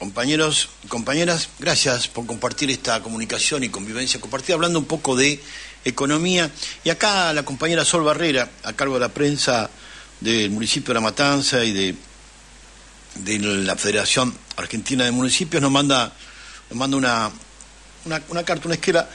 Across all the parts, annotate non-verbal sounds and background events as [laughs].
compañeros y compañeras, gracias por compartir esta comunicación y convivencia compartida, hablando un poco de economía. Y acá la compañera Sol Barrera, a cargo de la prensa del municipio de La Matanza y de, la Federación Argentina de Municipios, nos manda, nos manda una carta, una esquela,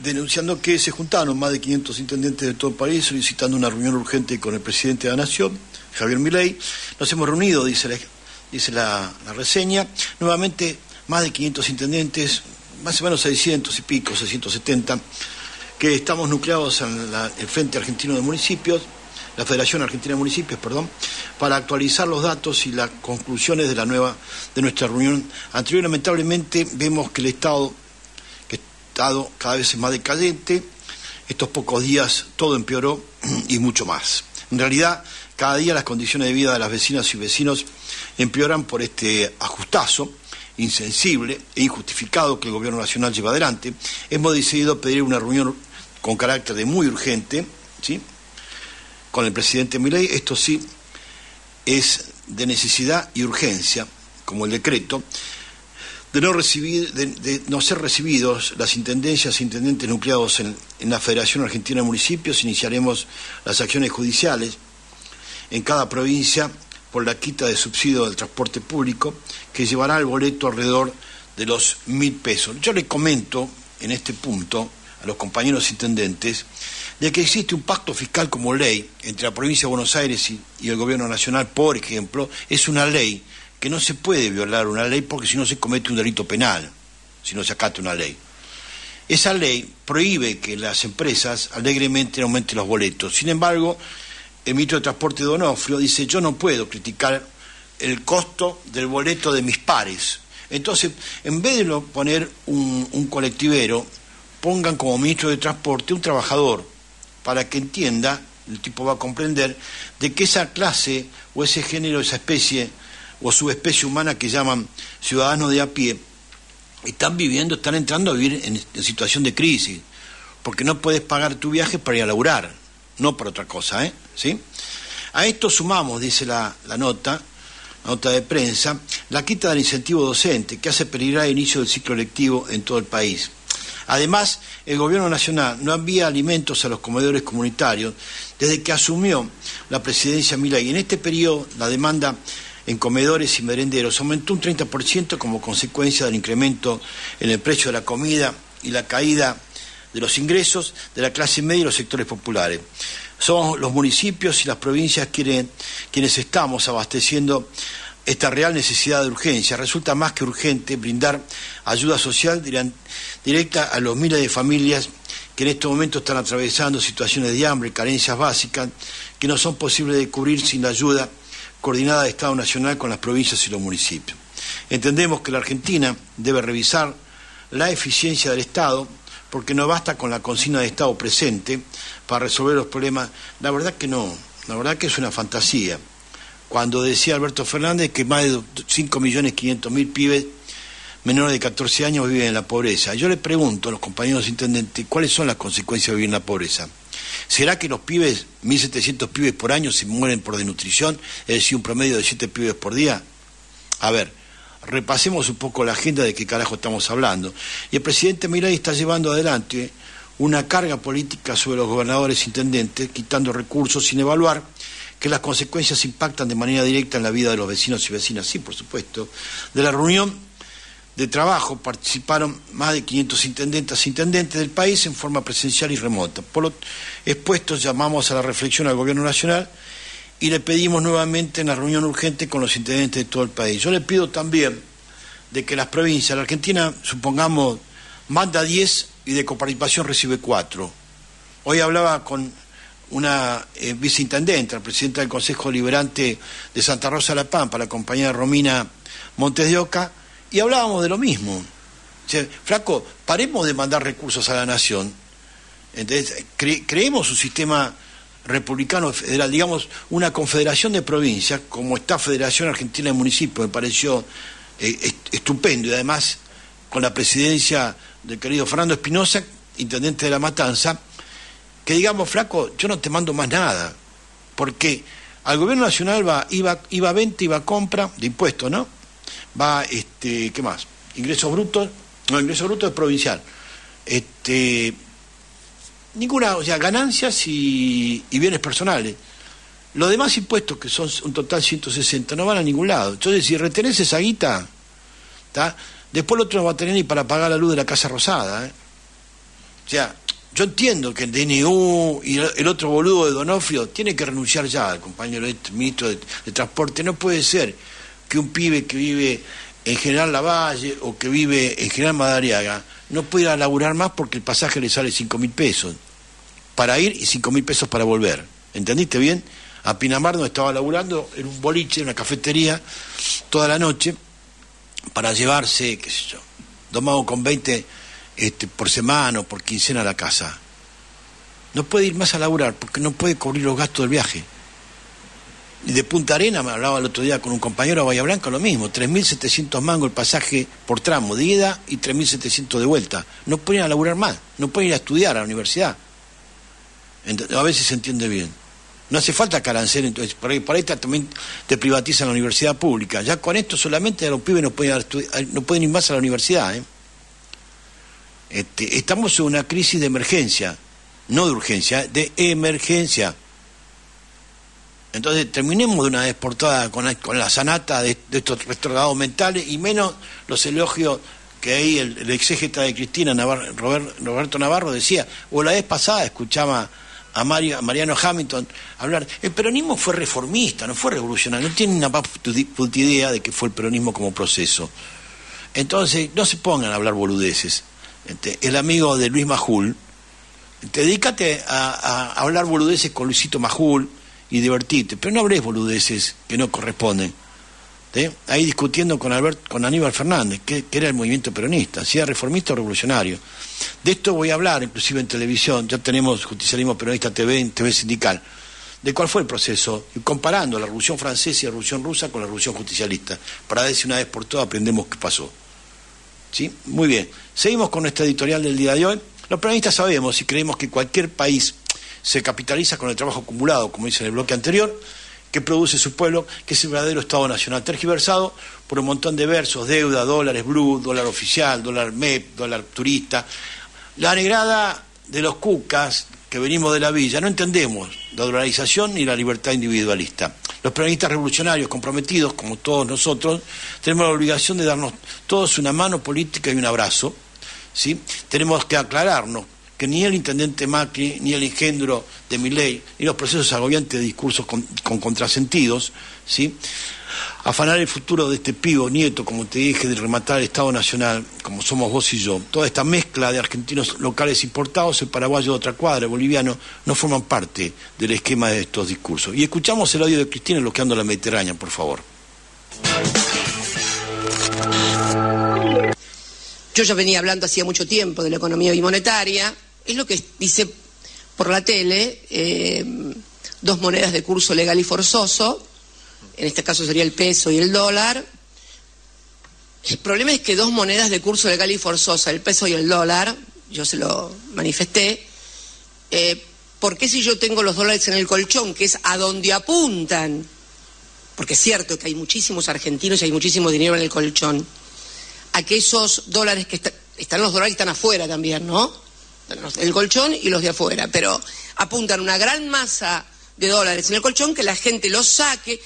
denunciando que se juntaron más de 500 intendentes de todo el país solicitando una reunión urgente con el presidente de la Nación, Javier Milei. Nos hemos reunido, dice la dice la, reseña. Nuevamente, más de 500 intendentes, más o menos 600 y pico, 670, que estamos nucleados en el Frente Argentino de Municipios, la Federación Argentina de Municipios, perdón, para actualizar los datos y las conclusiones de la nueva, de nuestra reunión anterior. Lamentablemente vemos que el Estado, que el Estado cada vez más decadente, estos pocos días todo empeoró [clears throat] y mucho más. En realidad, cada día las condiciones de vida de las vecinas y vecinos empeoran por este ajustazo insensible e injustificado que el Gobierno Nacional lleva adelante. Hemos decidido pedir una reunión con carácter de muy urgente, ¿sí? con el presidente Milei. Esto sí es de necesidad y urgencia, como el decreto, de no, recibir, de, no ser recibidos las intendencias e intendentes nucleados en, en la Federación Argentina de Municipios. Iniciaremos las acciones judiciales en cada provincia por la quita de subsidio del transporte público, que llevará el boleto alrededor de los mil pesos. Yo le comento en este punto a los compañeros intendentes de que existe un pacto fiscal como ley entre la provincia de Buenos Aires y, el gobierno nacional, por ejemplo, es una ley que no se puede violar una ley porque si no se comete un delito penal, si no se acata una ley. Esa ley prohíbe que las empresas alegremente aumenten los boletos. Sin embargo, el ministro de Transporte Donofrio dice, yo no puedo criticar el costo del boleto de mis pares. Entonces, en vez de poner un, colectivero, pongan como ministro de Transporte un trabajador, para que entienda, el tipo va a comprender, de que esa clase o ese género, esa especie o subespecie humana que llaman ciudadanos de a pie, están viviendo, están entrando a vivir en, en situación de crisis, porque no puedes pagar tu viaje para ir a laburar no por otra cosa. ¿eh? ¿Sí? A esto sumamos, dice la, nota, nota de prensa, la quita del incentivo docente que hace peligrar el inicio del ciclo lectivo en todo el país. Además, el Gobierno Nacional no envía alimentos a los comedores comunitarios desde que asumió la presidencia Mila y en este periodo la demanda en comedores y merenderos aumentó un 30% como consecuencia del incremento en el precio de la comida y la caída de los ingresos de la clase media y los sectores populares. Somos los municipios y las provincias quienes estamos abasteciendo esta real necesidad de urgencia. Resulta más que urgente brindar ayuda social directa a los miles de familias que en estos momentos están atravesando situaciones de hambre, carencias básicas, que no son posibles de cubrir sin la ayuda coordinada de Estado Nacional con las provincias y los municipios. Entendemos que la Argentina debe revisar la eficiencia del Estado porque no basta con la consigna de Estado presente para resolver los problemas. La verdad que no, la verdad que es una fantasía. Cuando decía Alberto Fernández que más de 5.500.000 pibes menores de 14 años viven en la pobreza. Yo le pregunto a los compañeros intendentes cuáles son las consecuencias de vivir en la pobreza. ¿Será que los pibes, 1.700 pibes por año, se mueren por desnutrición, es decir, un promedio de 7 pibes por día? A ver, repasemos un poco la agenda de qué carajo estamos hablando. Y el presidente Milei está llevando adelante una carga política sobre los gobernadores intendentes, quitando recursos sin evaluar que las consecuencias impactan de manera directa en la vida de los vecinos y vecinas. Sí, por supuesto. De la reunión de trabajo participaron más de 500 intendentes e intendentes del país en forma presencial y remota. Por lo expuesto, llamamos a la reflexión al Gobierno Nacional y le pedimos nuevamente una reunión urgente con los intendentes de todo el país. Yo le pido también de que las provincias, la Argentina, supongamos, manda 10 y de coparticipación recibe 4. Hoy hablaba con una eh, viceintendente, la presidenta del Consejo Liberante de Santa Rosa La Pampa, la compañera Romina Montes de Oca, y hablábamos de lo mismo. flaco, paremos de mandar recursos a la nación. Entonces, creemos un sistema republicano federal, digamos, una confederación de provincias, como esta Federación Argentina de Municipios, me pareció eh, estupendo, y además con la presidencia del querido Fernando Espinosa, intendente de La Matanza, que digamos, flaco, yo no te mando más nada, porque al gobierno nacional va IVA, IVA venta, IVA compra de impuestos, ¿no? va, este, ¿qué más? Ingresos brutos, no, ingresos brutos es provincial. Este, ninguna, o sea, ganancias y, bienes personales. Los demás impuestos, que son un total 160, no van a ningún lado. Entonces, si retenés esa guita, después el otro no va a tener ni para pagar la luz de la Casa Rosada. ¿eh? O sea, yo entiendo que el DNU y el otro boludo de Donofrio tiene que renunciar ya, el compañero este, ministro de, Transporte. No puede ser que un pibe que vive en General Lavalle o que vive en General Madariaga no pueda laburar más porque el pasaje le sale cinco mil pesos para ir y cinco mil pesos para volver. ¿Entendiste bien? A Pinamar donde estaba laburando en un boliche, en una cafetería, toda la noche, para llevarse, qué sé yo, domado con 20 este, por semana o por quincena a la casa. No puede ir más a laburar porque no puede cubrir los gastos del viaje. Y de Punta Arena, me hablaba el otro día con un compañero a Bahía Blanca, lo mismo, 3.700 mangos el pasaje por tramo de ida y 3.700 de vuelta. No pueden ir a laburar más, no pueden ir a estudiar a la universidad. A veces se entiende bien. No hace falta carancel, entonces por ahí, por también te privatizan la universidad pública. Ya con esto solamente los pibes no pueden, no pueden ir más a la universidad. ¿eh? Este, estamos en una crisis de emergencia, no de urgencia, de emergencia. Entonces terminemos de una vez por todas con la, sanata de, estos retardados mentales y menos los elogios que ahí el, el exégeta de Cristina Roberto Navarro decía, o la vez pasada escuchaba a, Mario, Mariano Hamilton hablar, el peronismo fue reformista, no fue revolucionario, no tiene una puta idea de que fue el peronismo como proceso. Entonces, no se pongan a hablar boludeces. Este, el amigo de Luis Majul, dedícate a, hablar boludeces con Luisito Majul y divertirte, pero no hables boludeces que no corresponden. Ahí discutiendo con, Aníbal Fernández, que, era el movimiento peronista, si era reformista o revolucionario. De esto voy a hablar, inclusive en televisión, ya tenemos Justicialismo Peronista TV TV Sindical, de cuál fue el proceso, comparando la Revolución Francesa y la Revolución Rusa con la Revolución Justicialista, para si una vez por todas aprendemos qué pasó. ¿Sí? Muy bien. Seguimos con nuestra editorial del día de hoy. Los peronistas sabemos y creemos que cualquier país se capitaliza con el trabajo acumulado, como dice en el bloque anterior, que produce su pueblo, que es el verdadero Estado Nacional, tergiversado por un montón de versos, deuda, dólares blue, dólar oficial, dólar MEP, dólar turista. La negrada de los cucas, que venimos de la villa, no entendemos la dolarización ni la libertad individualista. Los peronistas revolucionarios comprometidos, como todos nosotros, tenemos la obligación de darnos todos una mano política y un abrazo. ¿sí? Tenemos que aclararnos que ni el intendente Macri, ni el engendro de Miley, ni los procesos agobiantes de discursos con, con contrasentidos, ¿sí? afanar el futuro de este pivo nieto, como te dije, de rematar el Estado Nacional, como somos vos y yo. Toda esta mezcla de argentinos locales importados, el paraguayo de otra cuadra, el boliviano, no forman parte del esquema de estos discursos. Y escuchamos el audio de Cristina bloqueando la Mediterránea, por favor. Yo ya venía hablando hacía mucho tiempo de la economía bimonetaria. Es lo que dice por la tele, eh, dos monedas de curso legal y forzoso, en este caso sería el peso y el dólar. El problema es que dos monedas de curso legal y forzosa, el peso y el dólar, yo se lo manifesté, eh, ¿por qué si yo tengo los dólares en el colchón, que es a donde apuntan? Porque es cierto que hay muchísimos argentinos y hay muchísimo dinero en el colchón. A que esos dólares que están los dólares que están afuera también, ¿no? El colchón y los de afuera, pero apuntan una gran masa de dólares en el colchón que la gente los saque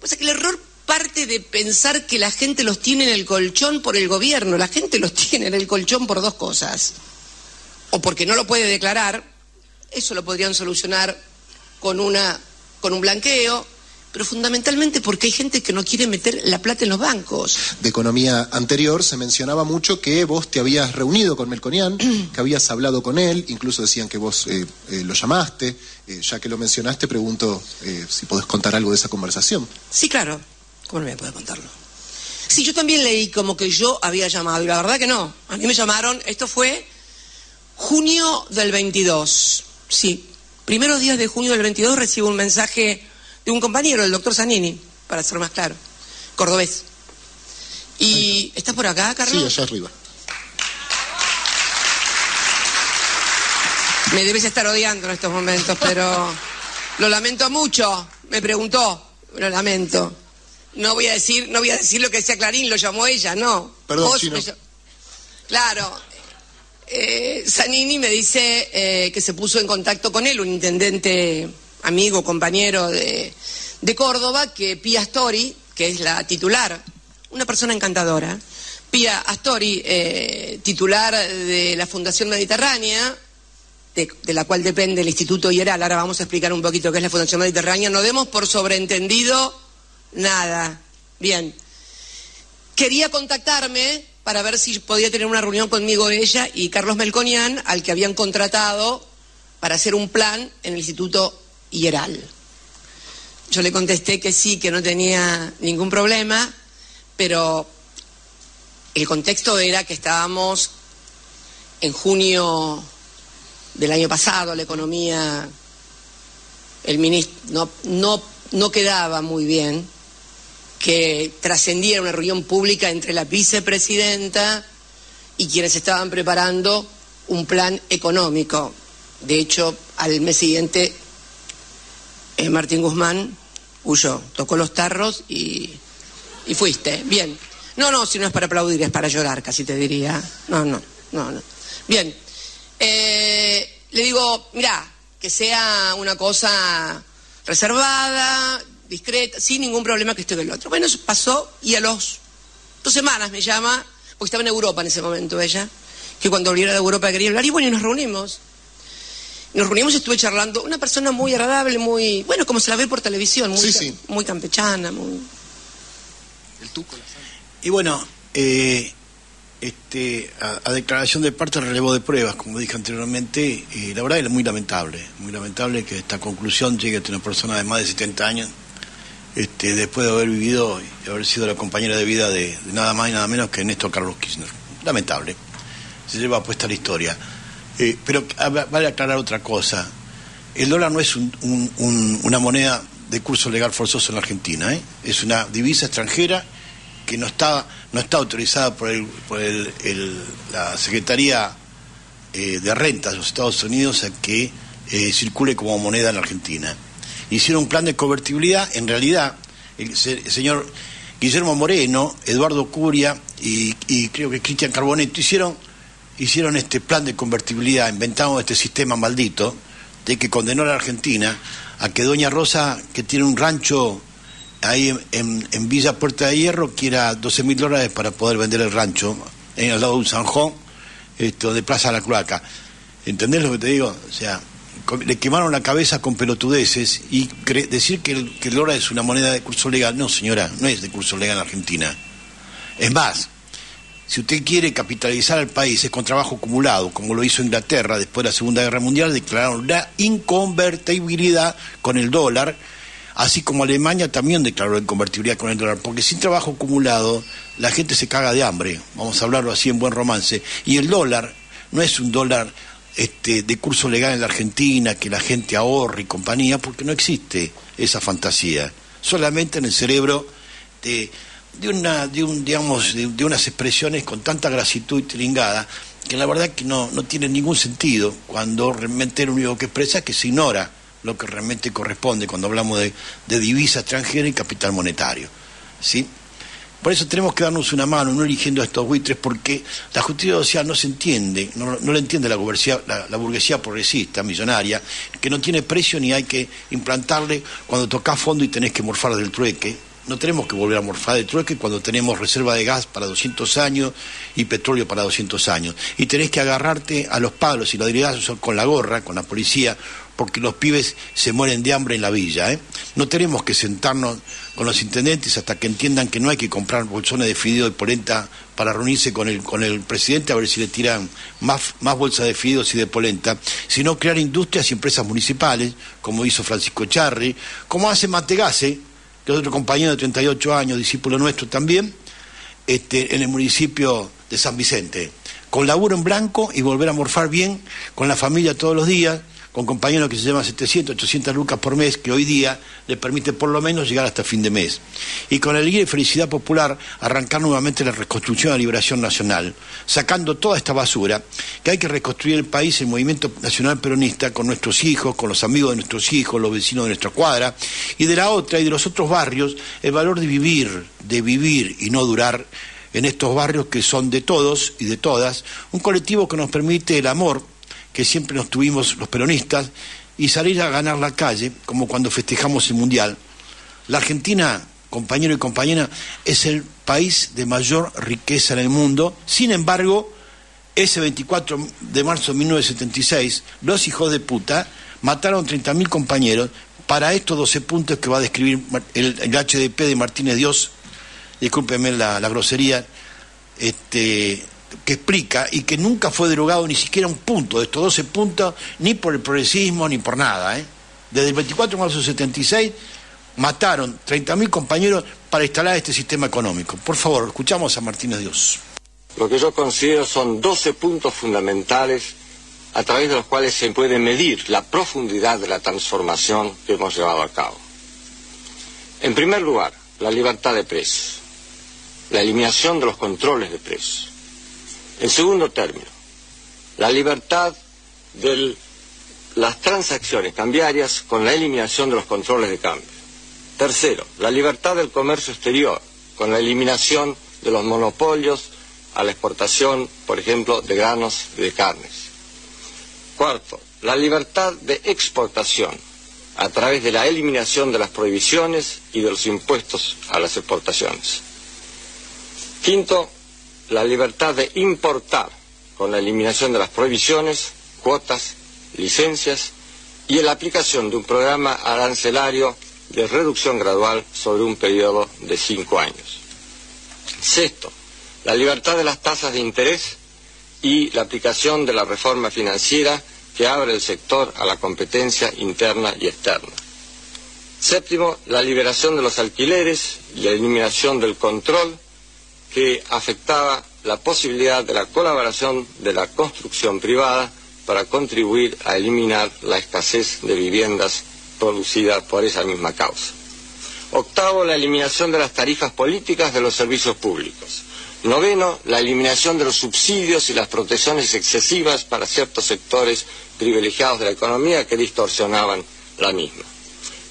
pasa que el error parte de pensar que la gente los tiene en el colchón por el gobierno. La gente los [laughs] tiene en el colchón por dos cosas. O porque no lo puede declarar, eso lo podrían solucionar con, una, con un blanqueo, pero fundamentalmente porque hay gente que no quiere meter la plata en los bancos. De economía anterior se mencionaba mucho que vos te habías reunido con Melconian, [clears throat] que habías hablado con él, incluso decían que vos eh, eh, lo llamaste. Eh, ya que lo mencionaste, pregunto si podés contar algo de esa conversación. Sí, claro. ¿Cómo no me puede contarlo? Sí, yo también leí como que yo había llamado, y la verdad que no. A mí me llamaron, esto fue junio del 22. Sí, primeros días de junio del 22 recibo un mensaje de un compañero, el doctor Zanini, para ser más claro, cordobés. ¿Y estás por acá, Carlos? Sí, allá arriba. Me debes estar odiando en estos momentos, pero [laughs] lo lamento mucho. Me preguntó, lo lamento. no voy a decir, no voy a decir lo que decía Clarín, lo llamó ella, no. Perdón, me llam- Claro. Eh, Zanini me dice eh, que se puso en contacto con él, un intendente amigo, compañero de, de Córdoba, que Pia Astori, que es la titular, una persona encantadora, Pia Astori, eh, titular de la Fundación Mediterránea, de, la cual depende el Instituto IERAL. Ahora vamos a explicar un poquito qué es la Fundación Mediterránea. No demos por sobreentendido nada. Bien. Quería contactarme para ver si podía tener una reunión conmigo ella y Carlos Melconian, al que habían contratado para hacer un plan en el Instituto IERAL. Yo le contesté que sí, que no tenía ningún problema, pero el contexto era que estábamos en junio del año pasado, la economía, el ministro, no, no, no quedaba muy bien que trascendiera una reunión pública entre la vicepresidenta y quienes estaban preparando un plan económico. De hecho, al mes siguiente, Martín Guzmán huyó, tocó los tarros y, y fuiste. Bien. No, no, si no es para aplaudir, es para llorar, casi te diría. No, no, no, no. Bien. Eh, le digo, mira, que sea una cosa reservada, discreta, sin ningún problema que esto que el otro. Bueno, eso pasó y a los dos semanas me llama, porque estaba en Europa en ese momento ella, que cuando volviera de Europa quería hablar, y bueno, y nos reunimos. Nos reunimos y estuve charlando, una persona muy agradable, muy, bueno, como se la ve por televisión, muy, Sí, sí. muy campechana, muy... El tuco, la. Y bueno, eh, este, a, a declaración de parte relevo de pruebas, como dije anteriormente, y la verdad es muy lamentable, muy lamentable que esta conclusión llegue a una persona de más de 70 años, este, después de haber vivido y haber sido la compañera de vida de, de nada más y nada menos que Néstor Carlos Kirchner. Lamentable. Se lleva puesta la historia. Eh, pero a- vale aclarar otra cosa. El dólar no es un- un- un- una moneda de curso legal forzoso en la Argentina, ¿eh? es una divisa extranjera que no está, no está autorizada por, el- por el- la Secretaría eh, de Rentas de los Estados Unidos a que eh, circule como moneda en la Argentina. Hicieron un plan de convertibilidad, en realidad el señor Guillermo Moreno, Eduardo Curia y, y creo que Cristian Carboneto hicieron, hicieron este plan de convertibilidad, inventaron este sistema maldito de que condenó a la Argentina a que Doña Rosa, que tiene un rancho ahí en, Villa Puerta de Hierro, quiera 12 mil dólares para poder vender el rancho en el lado de un Sanjón, esto, de Plaza La Cloaca. ¿Entendés lo que te digo? O sea, le quemaron la cabeza con pelotudeces y decir que el, que dólar es una moneda de curso legal. No, señora, no es de curso legal en Argentina. Es más, si usted quiere capitalizar al país es con trabajo acumulado, como lo hizo Inglaterra después de la Segunda Guerra Mundial, declararon la inconvertibilidad con el dólar, así como Alemania también declaró la inconvertibilidad con el dólar, porque sin trabajo acumulado la gente se caga de hambre, vamos a hablarlo así en buen romance, y el dólar no es un dólar este, de curso legal en la Argentina, que la gente ahorre y compañía, porque no existe esa fantasía, solamente en el cerebro de de una de un digamos de, unas expresiones con tanta grasitud y tringada que la verdad que no, no tiene ningún sentido cuando realmente lo único que expresa es que se ignora lo que realmente corresponde cuando hablamos de, de divisa extranjera y capital monetario ¿sí? por eso tenemos que darnos una mano no eligiendo a estos buitres porque la justicia social no se entiende no, no lo entiende la burguesía, la, la burguesía progresista millonaria que no tiene precio ni hay que implantarle cuando tocas fondo y tenés que morfar del trueque no tenemos que volver a morfar de trueque cuando tenemos reserva de gas para 200 años y petróleo para 200 años. Y tenés que agarrarte a los palos y los dirigazos con la gorra, con la policía, porque los pibes se mueren de hambre en la villa. ¿eh? No tenemos que sentarnos con los intendentes hasta que entiendan que no hay que comprar bolsones de fideo y polenta para reunirse con el, con el presidente a ver si le tiran más, más bolsas de fideos y de polenta, sino crear industrias y empresas municipales, como hizo Francisco Charri, como hace Mategase, que es otro compañero de 38 años, discípulo nuestro también, este, en el municipio de San Vicente, con laburo en blanco y volver a morfar bien con la familia todos los días, con compañeros que se llaman 700, 800 lucas por mes, que hoy día le permite por lo menos llegar hasta fin de mes. Y con alegría y felicidad popular arrancar nuevamente la reconstrucción de la liberación nacional, sacando toda esta basura, que hay que reconstruir el país, el movimiento nacional peronista, con nuestros hijos, con los amigos de nuestros hijos, los vecinos de nuestra cuadra, y de la otra y de los otros barrios, el valor de vivir, de vivir y no durar en estos barrios que son de todos y de todas, un colectivo que nos permite el amor que siempre nos tuvimos los peronistas y salir a ganar la calle, como cuando festejamos el Mundial. La Argentina, compañero y compañera, es el país de mayor riqueza en el mundo. Sin embargo, ese 24 de marzo de 1976, los hijos de puta mataron 30.000 compañeros para estos 12 puntos que va a describir el, HDP de Martínez Dios, discúlpeme la, la grosería, este, que explica y que nunca fue derogado ni siquiera un punto de estos 12 puntos, ni por el progresismo ni por nada. ¿eh? Desde el 24 de marzo del 76 mataron 30.000 compañeros para instalar este sistema económico. Por favor, escuchamos a Martínez Dios. Lo que yo considero son 12 puntos fundamentales a través de los cuales se puede medir la profundidad de la transformación que hemos llevado a cabo. En primer lugar, la libertad de precios, la eliminación de los controles de precios, en segundo término, la libertad de las transacciones cambiarias con la eliminación de los controles de cambio. Tercero, la libertad del comercio exterior con la eliminación de los monopolios a la exportación, por ejemplo, de granos y de carnes. Cuarto, la libertad de exportación a través de la eliminación de las prohibiciones y de los impuestos a las exportaciones. Quinto, la libertad de importar con la eliminación de las prohibiciones, cuotas, licencias y la aplicación de un programa arancelario de reducción gradual sobre un periodo de cinco años. Sexto, la libertad de las tasas de interés y la aplicación de la reforma financiera que abre el sector a la competencia interna y externa. Séptimo, la liberación de los alquileres y la eliminación del control que afectaba la posibilidad de la colaboración de la construcción privada para contribuir a eliminar la escasez de viviendas producida por esa misma causa. Octavo, la eliminación de las tarifas políticas de los servicios públicos. Noveno, la eliminación de los subsidios y las protecciones excesivas para ciertos sectores privilegiados de la economía que distorsionaban la misma.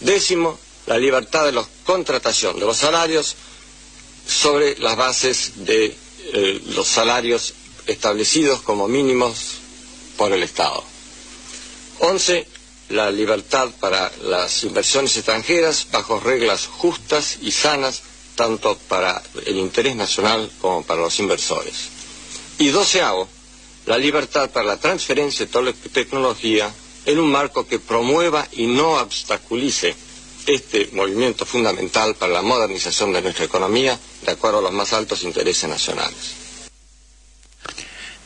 Décimo, la libertad de la contratación de los salarios sobre las bases de eh, los salarios establecidos como mínimos por el Estado. Once, la libertad para las inversiones extranjeras bajo reglas justas y sanas tanto para el interés nacional como para los inversores. Y doceavo, la libertad para la transferencia de tecnología en un marco que promueva y no obstaculice este movimiento fundamental para la modernización de nuestra economía de acuerdo a los más altos intereses nacionales.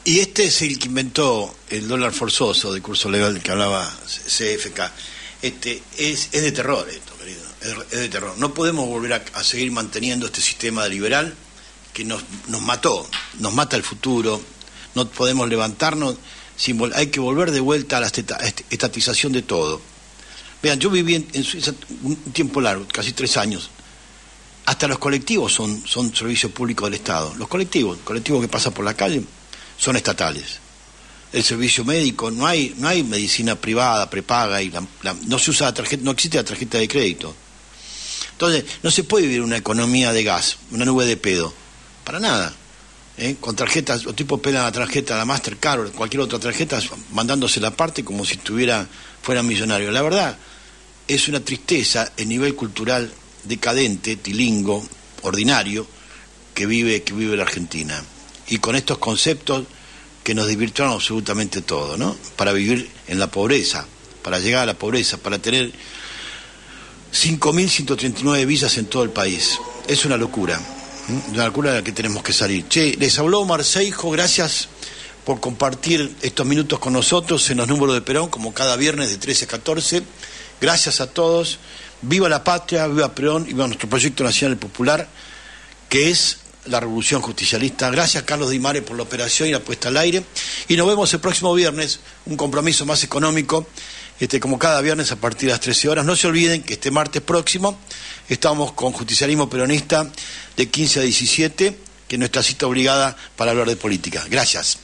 Y este es el que inventó el dólar forzoso de curso legal que hablaba CFK. Este, es, de terror esto, querido, es, de terror. No podemos volver a, seguir manteniendo este sistema liberal que nos, nos mató, nos mata el futuro, no podemos levantarnos, hay que volver de vuelta a la estatización de todo Vean, yo viví en, Suiza un tiempo largo, casi tres años. Hasta los colectivos son, son servicio público del Estado. Los colectivos, el colectivo que pasa por la calle, son estatales. El servicio médico, no hay, no hay medicina privada, prepaga, y no se usa la tarjeta, no existe la tarjeta de crédito. Entonces, no se puede vivir una economía de gas, una nube de pedo, para nada. ¿eh? Con tarjetas, los tipos pelan la tarjeta, la Mastercard o cualquier otra tarjeta, mandándose la parte como si estuviera, fuera millonario. La verdad, es una tristeza el nivel cultural decadente, tilingo, ordinario, que vive, que vive la Argentina. Y con estos conceptos que nos divirtieron absolutamente todo, ¿no? Para vivir en la pobreza, para llegar a la pobreza, para tener 5.139 visas en todo el país. Es una locura, una locura de la que tenemos que salir. Che, les habló Marceijo, gracias por compartir estos minutos con nosotros en los números de Perón, como cada viernes de 13 a 14. Gracias a todos. Viva la patria, viva Perón, viva nuestro proyecto nacional popular, que es la revolución justicialista. Gracias Carlos Dimare por la operación y la puesta al aire. Y nos vemos el próximo viernes, un compromiso más económico este, como cada viernes a partir de las 13 horas. No se olviden que este martes próximo estamos con Justicialismo Peronista de 15 a 17, que es nuestra cita obligada para hablar de política. Gracias.